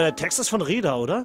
aber der Text ist von Reda, oder?